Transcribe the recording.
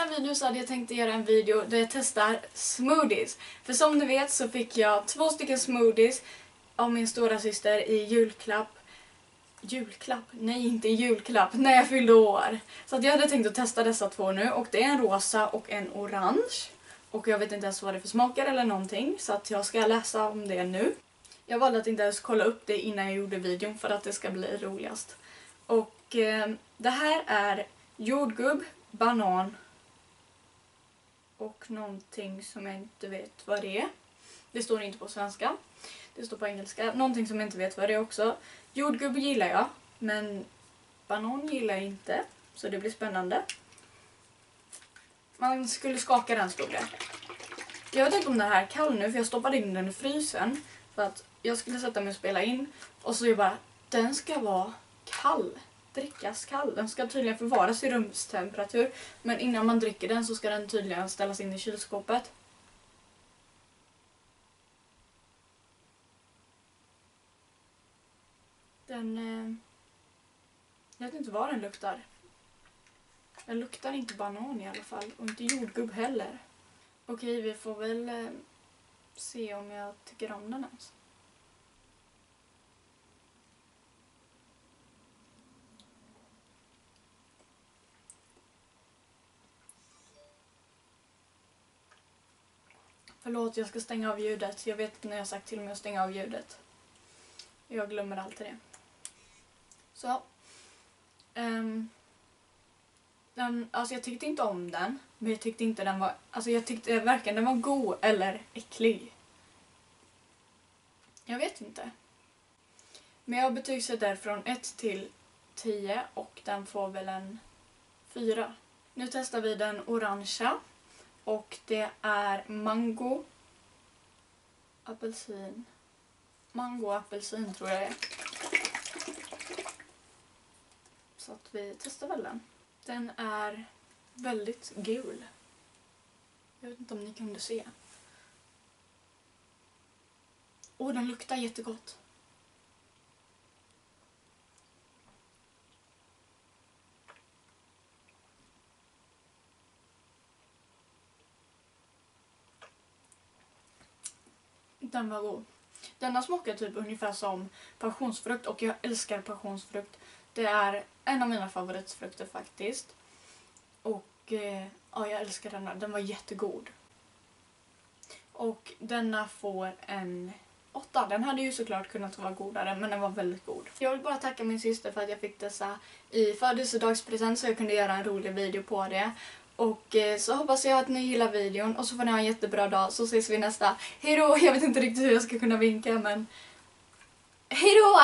här videon så hade jag tänkt göra en video där jag testar smoothies. För som ni vet så fick jag två stycken smoothies av min stora syster i julklapp. Julklapp? Nej, inte julklapp. När jag fyllde år. Så att jag hade tänkt att testa dessa två nu och det är en rosa och en orange. Och jag vet inte ens vad det är för smaker eller någonting så att jag ska läsa om det nu. Jag valde att inte ens kolla upp det innan jag gjorde videon för att det ska bli roligast. Och eh, det här är jordgubb, banan och någonting som jag inte vet vad det är. Det står inte på svenska. Det står på engelska. Någonting som jag inte vet vad det är också. Jordgubb gillar jag, men banan gillar jag inte. Så det blir spännande. Man skulle skaka den stod det. Jag vet inte om den här är kall nu för jag stoppade in den i frysen. För att jag skulle sätta mig och spela in. Och så är jag bara, den ska vara kall. Drickas kall. Den ska tydligen förvaras i rumstemperatur. Men innan man dricker den så ska den tydligen ställas in i kylskåpet. Den... Eh, jag vet inte vad den luktar. Den luktar inte banan i alla fall. Och inte jordgubb heller. Okej, vi får väl eh, se om jag tycker om den ens. Förlåt, jag ska stänga av ljudet. Jag vet när jag sagt till mig att stänga av ljudet. Jag glömmer alltid det. Så. Um, den, alltså jag tyckte inte om den. Men jag tyckte inte den var... Alltså jag tyckte varken den var god eller äcklig. Jag vet inte. Men jag betygsätter från 1 till 10 och den får väl en 4. Nu testar vi den orangea. Och det är mango, apelsin, mango och apelsin tror jag det är. Så att vi testar väl den. Den är väldigt gul. Jag vet inte om ni kunde se. Åh, den luktar jättegott. Den var god. Denna smakar typ ungefär som passionsfrukt och jag älskar passionsfrukt. Det är en av mina favoritfrukter faktiskt. Och eh, ja, jag älskar denna. Den var jättegod. Och denna får en åtta. Den hade ju såklart kunnat vara godare men den var väldigt god. Jag vill bara tacka min syster för att jag fick dessa i födelsedagspresent så jag kunde göra en rolig video på det. Och eh, så hoppas jag att ni gillar videon och så får ni ha en jättebra dag så ses vi nästa. Hejdå! Jag vet inte riktigt hur jag ska kunna vinka men... Hejdå!